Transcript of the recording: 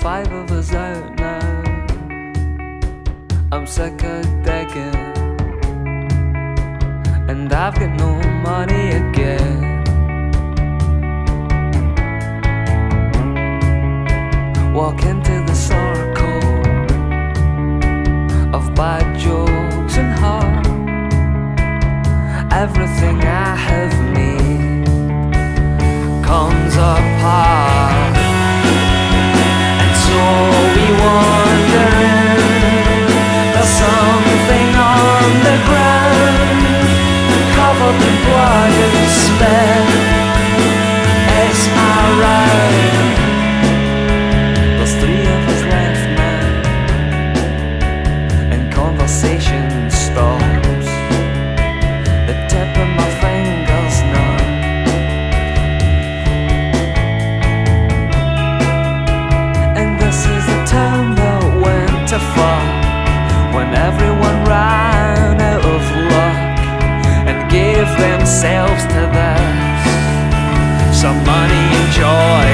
five of us out now. I'm sick of begging, and I've got no money again. Walk into the circle of bad jokes and harm. Everything I have made. bad joy.